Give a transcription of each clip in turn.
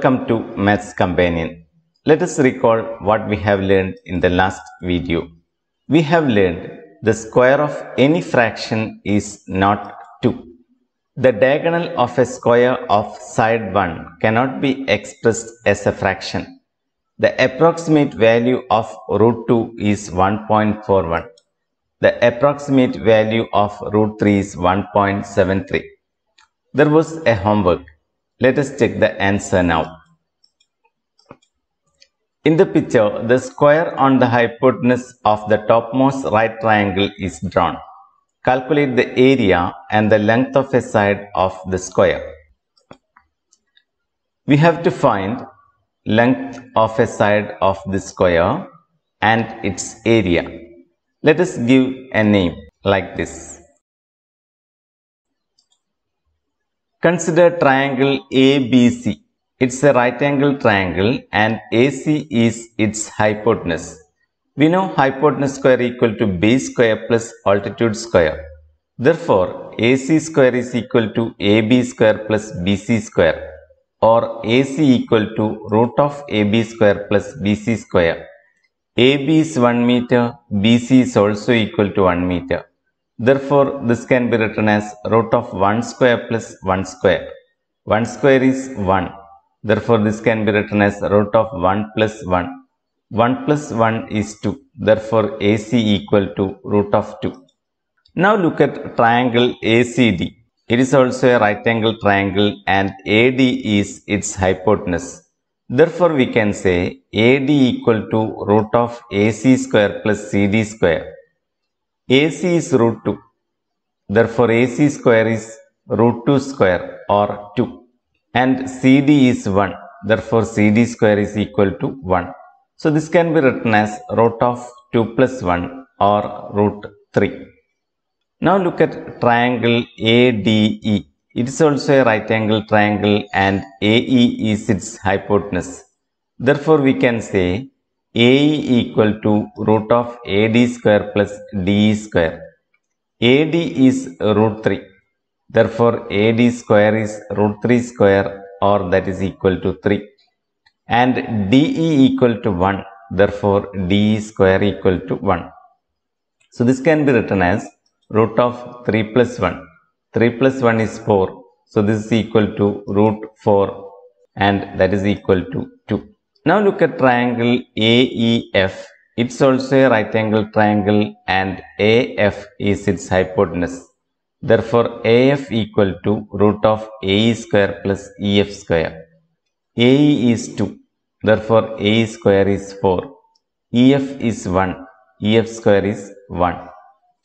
Welcome to Maths Companion. Let us recall what we have learned in the last video. We have learned the square of any fraction is not 2. The diagonal of a square of side 1 cannot be expressed as a fraction. The approximate value of root 2 is 1.41. The approximate value of root 3 is 1.73. There was a homework. Let us check the answer now. In the picture, the square on the hypotenuse of the topmost right triangle is drawn. Calculate the area and the length of a side of the square. We have to find length of a side of the square and its area. Let us give a name like this. Consider triangle ABC. It's a right angle triangle and AC is its hypotenuse. We know hypotenuse square equal to base square plus altitude square. Therefore, AC square is equal to AB square plus BC square or AC equal to root of AB square plus BC square. AB is 1 meter, BC is also equal to 1 meter. Therefore, this can be written as root of 1 square plus 1 square. 1 square is 1. Therefore, this can be written as root of 1 plus 1. 1 plus 1 is 2. Therefore, AC equal to root of 2. Now look at triangle ACD. It is also a right angle triangle and AD is its hypotenuse. Therefore, we can say AD equal to root of AC square plus CD square. AC is root 2. Therefore, AC square is root 2 square or 2. And CD is 1. Therefore, CD square is equal to 1. So, this can be written as root of 2 plus 1 or root 3. Now, look at triangle ADE. It is also a right angle triangle and AE is its hypotenuse. Therefore, we can say AE equal to root of AD square plus DE square. AD is root 3. Therefore, AD square is root 3 square or that is equal to 3. And DE equal to 1. Therefore, DE square equal to 1. So, this can be written as root of 3 plus 1. 3 plus 1 is 4. So, this is equal to root 4 and that is equal to 2. Now look at triangle AEF. It's also a right angle triangle and AF is its hypotenuse. Therefore, AF equal to root of AE square plus EF square. AE is 2. Therefore, AE square is 4. EF is 1. EF square is 1.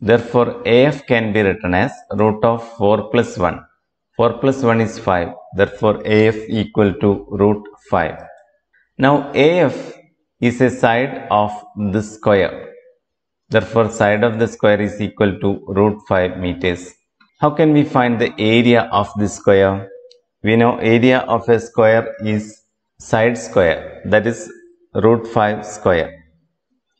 Therefore, AF can be written as root of 4 plus 1. 4 plus 1 is 5. Therefore, AF equal to root 5. Now AF is a side of the square. Therefore, side of the square is equal to root 5 meters. How can we find the area of the square? We know area of a square is side square that is root 5 square.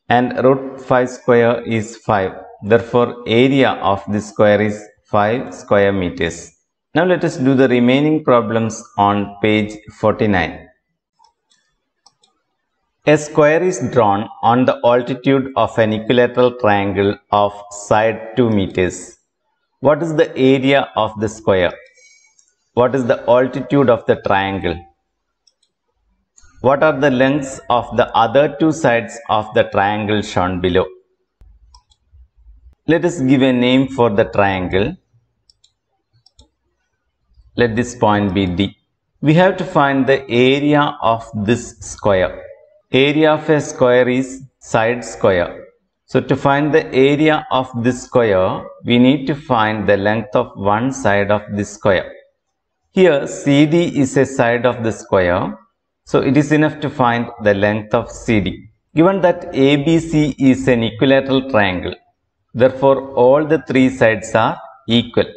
And root 5 square is 5. Therefore, area of the square is 5 square meters. Now let us do the remaining problems on page 49. A square is drawn on the altitude of an equilateral triangle of side 2 meters. What is the area of the square? What is the altitude of the triangle? What are the lengths of the other two sides of the triangle shown below? Let us give a name for the triangle. Let this point be D. We have to find the area of this square. Area of a square is side square. So to find the area of this square, we need to find the length of one side of this square. Here CD is a side of the square. So it is enough to find the length of CD. Given that ABC is an equilateral triangle, therefore all the three sides are equal.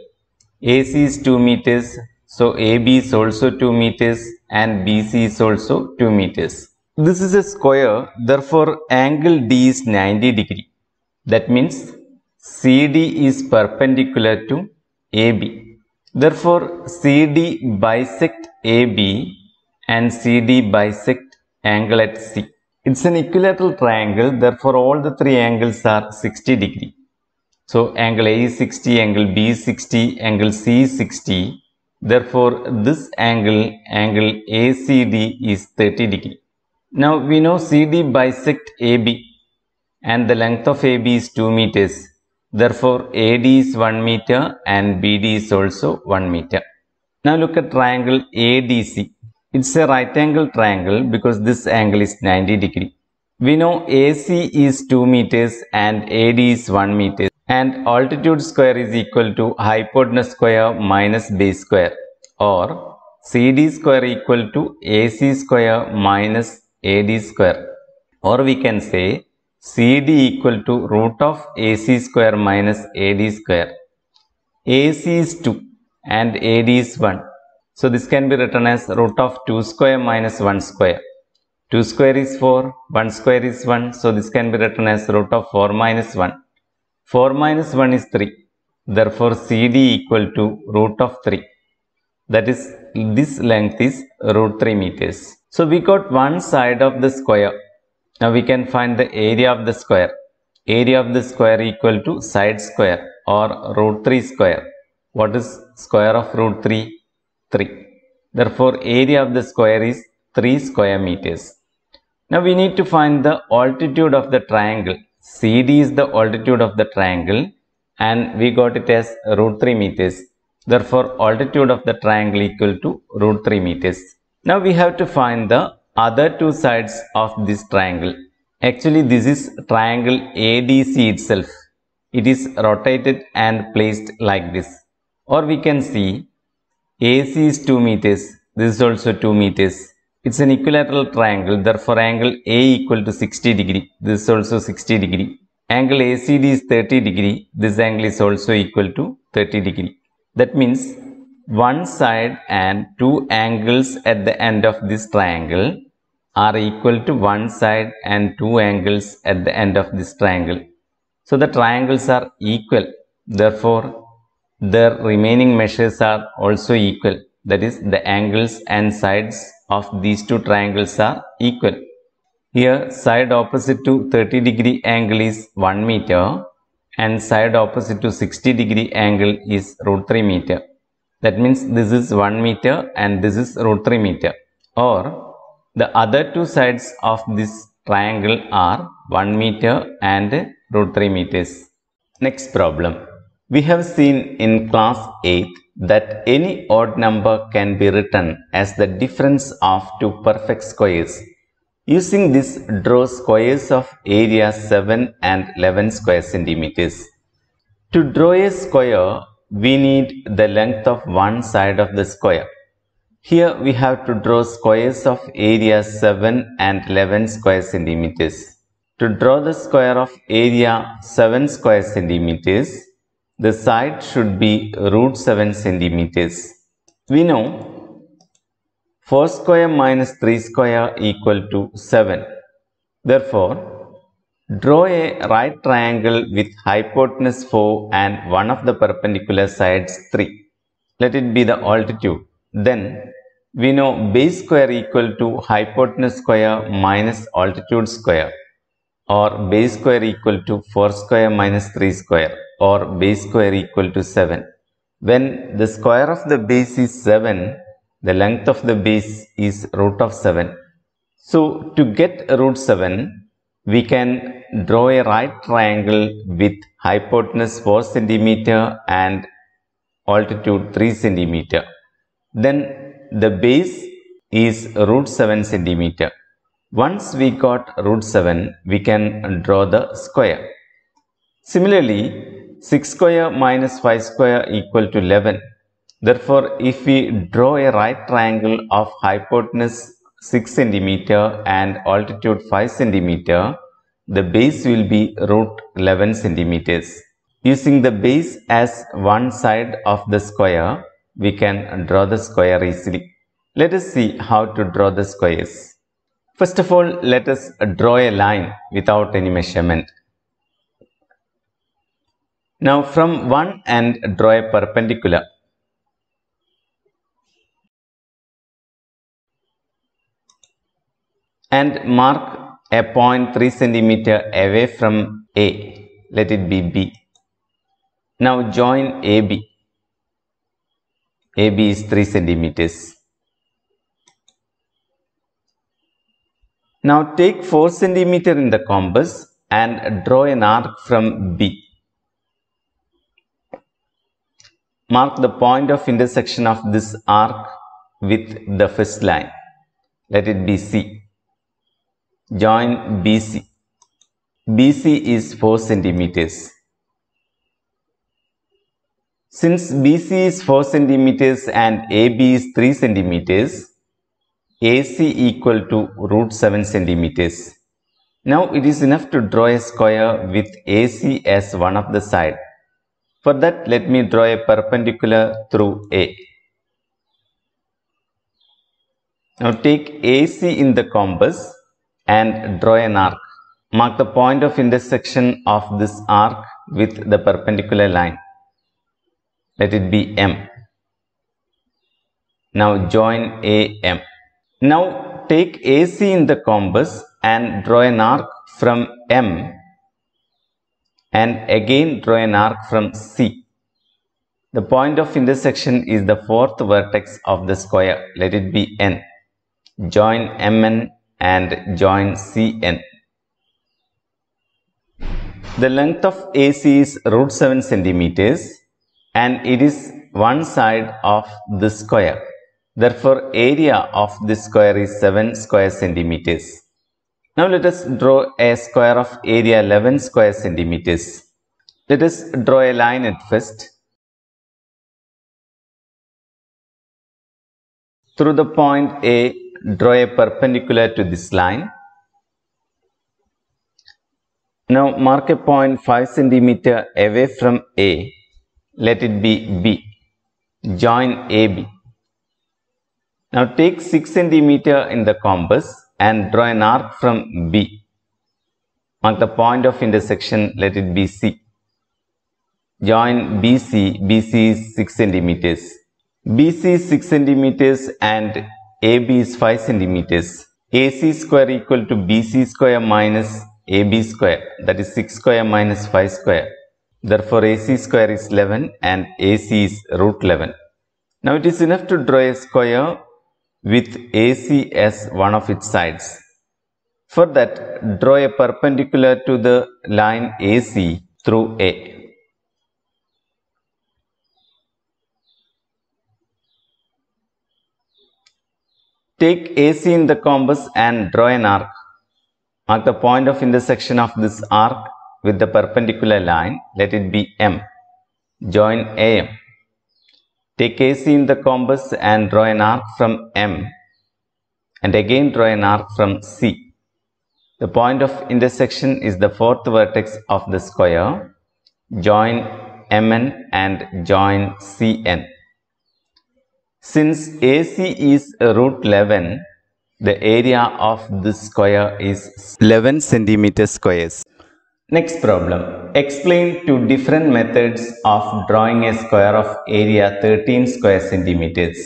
AC is 2 meters, so AB is also 2 meters and BC is also 2 meters. This is a square, therefore angle D is 90 degree. That means CD is perpendicular to AB. Therefore CD bisect AB and CD bisect angle at C. It's an equilateral triangle, therefore all the three angles are 60 degree. So angle A is 60, angle B is 60, angle C is 60. Therefore this angle, angle ACD is 30 degree. Now we know CD bisect AB and the length of AB is 2 meters. Therefore AD is 1 meter and BD is also 1 meter. Now look at triangle ADC. It's a right angle triangle because this angle is 90 degree. We know AC is 2 meters and AD is 1 meter and altitude square is equal to hypotenuse square minus base square or CD square equal to AC square minus AD square or we can say CD equal to root of AC square minus AD square. AC is 2 and AD is 1. So this can be written as root of 2 square minus 1 square. 2 square is 4, 1 square is 1. So this can be written as root of 4 minus 1. 4 minus 1 is 3. Therefore CD equal to root of 3. That is this length is root 3 meters. So we got one side of the square. Now we can find the area of the square. Area of the square equal to side square or root 3 square. What is square of root 3? 3. Therefore area of the square is 3 square meters. Now we need to find the altitude of the triangle. CD is the altitude of the triangle and we got it as root 3 meters. Therefore altitude of the triangle equal to root 3 meters. Now we have to find the other two sides of this triangle. Actually this is triangle ADC itself. It is rotated and placed like this. Or we can see AC is 2 meters. This is also 2 meters. It's an equilateral triangle. Therefore angle A equal to 60 degree. This is also 60 degree. Angle ACD is 30 degree. This angle is also equal to 30 degree. That means one side and two angles at the end of this triangle are equal to one side and two angles at the end of this triangle. So the triangles are equal. Therefore, their remaining measures are also equal. That is, the angles and sides of these two triangles are equal. Here, side opposite to 30 degree angle is 1 meter and side opposite to 60 degree angle is root 3 meter. That means this is 1 meter and this is root 3 meter. Or the other two sides of this triangle are 1 meter and root 3 meters. Next problem. We have seen in class 8 that any odd number can be written as the difference of two perfect squares. Using this, draw squares of area 7 and 11 square centimeters. To draw a square, we need the length of one side of the square. Here we have to draw squares of area 7 and 11 square centimeters. To draw the square of area 7 square centimeters, the side should be root 7 centimeters. We know 4 square minus 3 square equal to 7. Therefore, draw a right triangle with hypotenuse 4 and one of the perpendicular sides 3. Let it be the altitude. Then, we know base square equal to hypotenuse square minus altitude square or base square equal to 4 square minus 3 square or base square equal to 7. When the square of the base is 7, the length of the base is root of 7. So to get root 7, we can draw a right triangle with hypotenuse 4 centimeter and altitude 3 centimeter. Then the base is root 7 centimeter. Once we got root 7, we can draw the square. Similarly, 6 square minus 5 square equal to 11 Therefore, if we draw a right triangle of hypotenuse 6 cm and altitude 5 cm, the base will be root 11 centimeters. Using the base as one side of the square, we can draw the square easily. Let us see how to draw the squares. First of all, let us draw a line without any measurement. Now from one end draw a perpendicular and mark a point 3 centimeter away from A. Let it be B. Now join AB. AB is 3 centimeters. Now take 4 centimeter in the compass and draw an arc from B. Mark the point of intersection of this arc with the first line. Let it be C. Join BC. BC is 4 centimeters. Since BC is 4 centimeters and AB is 3 centimeters, AC equal to root 7 centimeters. Now it is enough to draw a square with AC as one of the side. For that let me draw a perpendicular through A. Now take AC in the compass and draw an arc. Mark the point of intersection of this arc with the perpendicular line. Let it be M. Now join AM. Now take AC in the compass and draw an arc from M and again draw an arc from C. The point of intersection is the fourth vertex of the square. Let it be N. Join MN and join CN. The length of AC is root 7 centimeters and it is one side of the square. Therefore, area of this square is 7 square centimeters. Now let us draw a square of area 11 square centimeters. Let us draw a line at first. Through the point A, draw a perpendicular to this line. Now mark a point 5 centimeter away from A. Let it be B. Join AB. Now take 6 centimeter in the compass and draw an arc from B. Mark the point of intersection, let it be C. Join BC, BC is 6 centimeters. BC is 6 centimeters and AB is 5 centimeters. AC square equal to BC square minus AB square that is 6 square minus 5 square. Therefore AC square is 11 and AC is root 11. Now it is enough to draw a square with AC as one of its sides. For that, draw a perpendicular to the line AC through A. Take AC in the compass and draw an arc. Mark the point of intersection of this arc with the perpendicular line. Let it be M. Join AM. Take AC in the compass and draw an arc from M and again draw an arc from C. The point of intersection is the fourth vertex of the square. Join MN and join CN. Since AC is root 11, the area of this square is 11 centimeter squares. Next problem. Explain two different methods of drawing a square of area 13 square centimeters.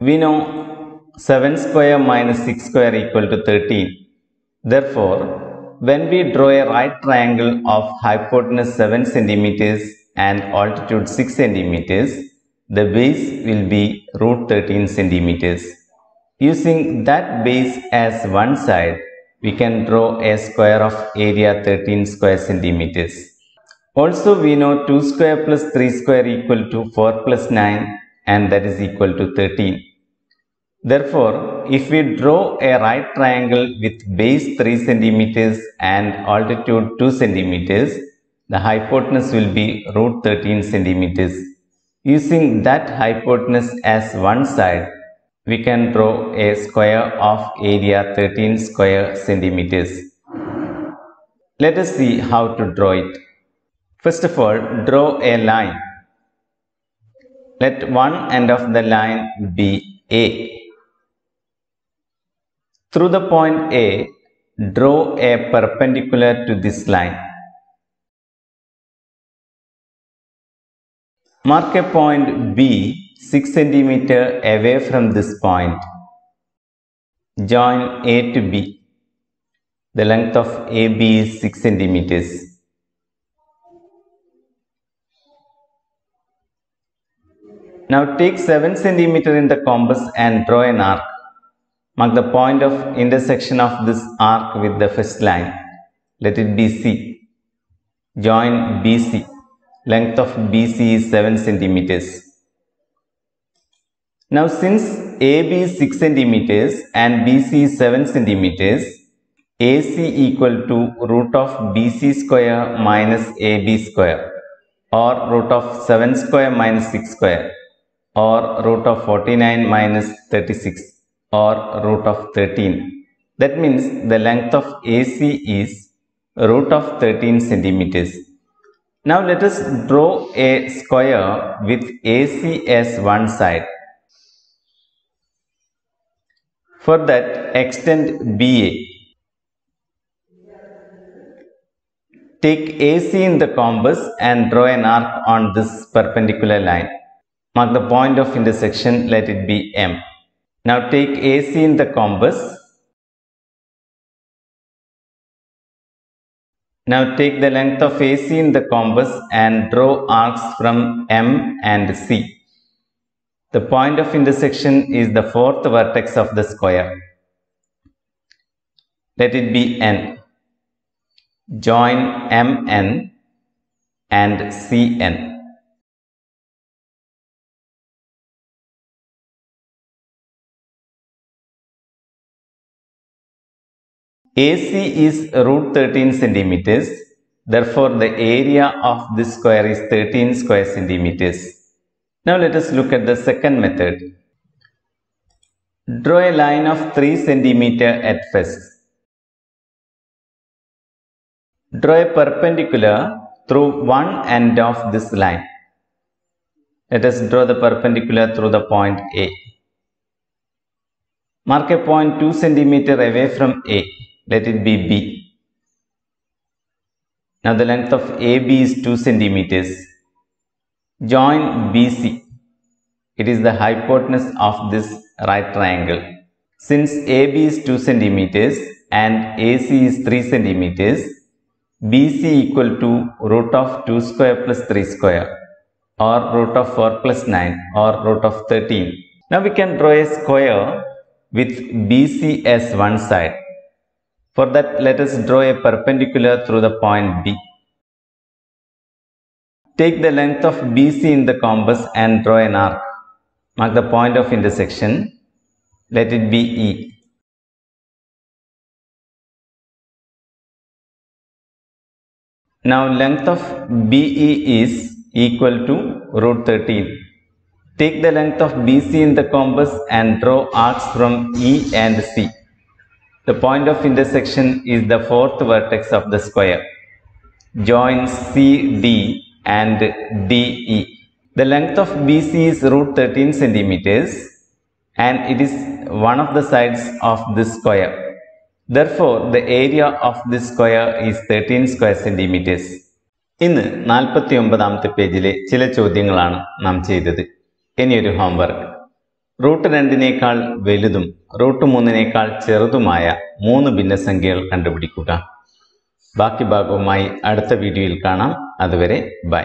We know 7 square minus 6 square equal to 13. Therefore, when we draw a right triangle of hypotenuse 7 centimeters and altitude 6 centimeters, the base will be root 13 centimeters. Using that base as one side, we can draw a square of area 13 square centimeters. Also, we know 2 square plus 3 square equal to 4 plus 9 and that is equal to 13. Therefore, if we draw a right triangle with base 3 centimeters and altitude 2 centimeters, the hypotenuse will be root 13 centimeters. Using that hypotenuse as one side, we can draw a square of area 13 square centimeters. Let us see how to draw it. First of all, draw a line. Let one end of the line be A. Through the point A, draw a perpendicular to this line. Mark a point B 6 cm away from this point. Join A to B. The length of AB is 6 centimeters. Now take 7 centimeter in the compass and draw an arc. Mark the point of intersection of this arc with the first line. Let it be C. Join BC. Length of BC is 7 centimeters. Now since AB is 6 centimeters and BC is 7 centimeters, AC equal to root of BC square minus AB square or root of 7 square minus 6 square or root of 49 minus 36 or root of 13. That means the length of AC is root of 13 centimeters. Now let us draw a square with AC as one side. For that extend BA. Take AC in the compass and draw an arc on this perpendicular line. Mark the point of intersection, let it be M. Now take AC in the compass. Now take the length of AC in the compass and draw arcs from M and C. The point of intersection is the fourth vertex of the square. Let it be N. Join MN and CN. AC is root 13 centimeters. Therefore, the area of this square is 13 square centimeters. Now let us look at the second method. Draw a line of 3 centimeter at first. Draw a perpendicular through one end of this line. Let us draw the perpendicular through the point A. Mark a point 2 centimeter away from A. Let it be B. Now the length of AB is 2 centimeters. Join BC. It is the hypotenuse of this right triangle. Since AB is 2 centimeters and AC is 3 centimeters, BC equal to root of 2 square plus 3 square or root of 4 plus 9 or root of 13. Now we can draw a square with BC as one side. For that, let us draw a perpendicular through the point B. Take the length of BC in the compass and draw an arc. Mark the point of intersection. Let it be E. Now length of BE is equal to root 13. Take the length of BC in the compass and draw arcs from E and C. The point of intersection is the fourth vertex of the square. Join CD and DE. The length of BC is root 13 centimeters and it is one of the sides of this square. Therefore, the area of this square is 13 square centimeters. ഇന്ന് നാൽപ്പത്തി ഒമ്പതാമത്തെ പേജിലെ ചില ചോദ്യങ്ങളാണ് നാം ചെയ്തത് ഇനിയൊരു homework root രണ്ടിനേക്കാൾ വലുതും റൂട്ട് മൂന്നിനേക്കാൾ ചെറുതുമായ മൂന്ന് ഭിന്നസംഖ്യകൾ കണ്ടുപിടിക്കുക. ബാക്കി ഭാഗവുമായി അടുത്ത വീഡിയോയിൽ കാണാം. അതുവരെ ബൈ.